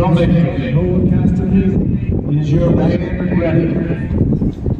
filmmaking is your main Ready?